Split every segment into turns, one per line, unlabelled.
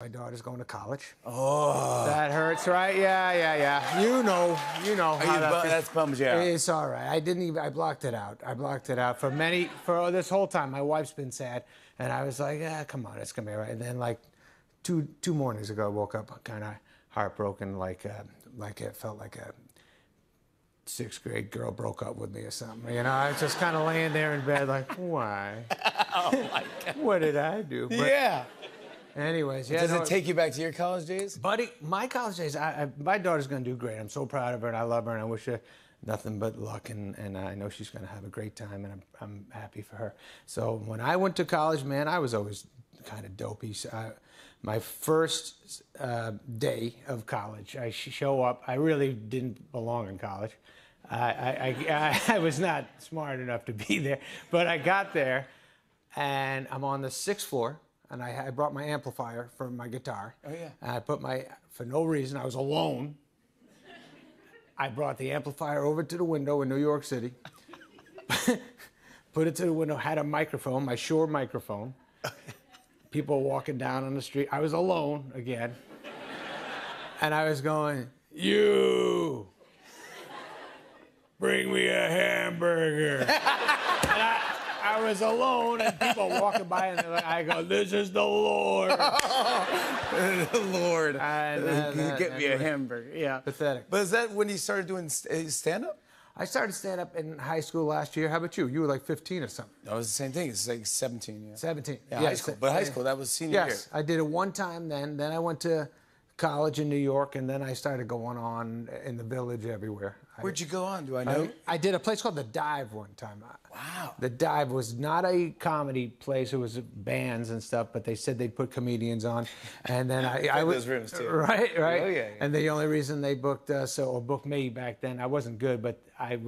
My daughter's going to college.
Oh.
That hurts, right? Yeah, yeah, yeah. You know, you know how
you
that
bu- that's bums you out.
It's all right. I didn't even. I blocked it out. I blocked it out for many for this whole time. My wife's been sad, and I was like, ah, come on, it's gonna be all right. And then like two two mornings ago, I woke up kind of heartbroken, like uh, like it felt like a sixth grade girl broke up with me or something. You know, I was just kind of laying there in bed, like, why?
oh my God.
What did I do? But
Yeah.
Anyways, yeah.
Does
no,
it take you back to your college days?
Buddy, my college days, I, I, my daughter's going to do great. I'm so proud of her, and I love her, and I wish her nothing but luck, and, and I know she's going to have a great time, and I'm, I'm happy for her. So when I went to college, man, I was always kind of dopey. So I, my first uh, day of college, I show up. I really didn't belong in college. I, I, I, I was not smart enough to be there, but I got there, and I'm on the sixth floor, and I, I brought my amplifier for my guitar.
Oh, yeah.
And I put my, for no reason, I was alone. I brought the amplifier over to the window in New York City, put it to the window, had a microphone, my Shure microphone. People walking down on the street. I was alone again. And I was going, You, bring me a hamburger. and I, I was alone, and people walking by, and like, I go, This is the Lord.
The Lord.
And, uh,
You get me a
anyway.
hamburger. Yeah.
Pathetic.
But is that when you started doing stand up?
I started stand up in high school last year. How about you? You were like 15 or something.
That was the same thing. It's like 17. Yeah.
17.
Yeah,
Yeah,
high school. But high school, that was senior year.
Yes, I did it one time then. Then I went to college in New York, and then I started going on in the village everywhere.
Where'd you go on? Do I know?
I, I did a place called The Dive one time.
Wow.
The Dive was not a comedy place. It was bands and stuff, but they said they'd put comedians on. And then I, I
in
was
those rooms, too.
Right, right.
Oh, yeah, yeah.
And the only reason they booked us or booked me back then, I wasn't good, but I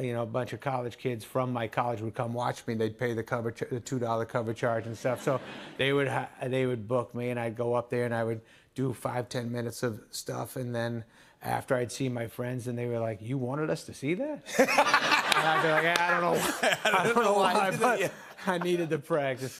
you know, a bunch of college kids from my college would come watch me. They'd pay the cover, ch- the two dollar cover charge and stuff. So they would ha- they would book me, and I'd go up there and I would do five ten minutes of stuff, and then after I'd see my friends, and they were like, "You wanted us to see that?" and I'd be like, "I don't know, I don't know why,
did
but
yeah.
I needed the practice."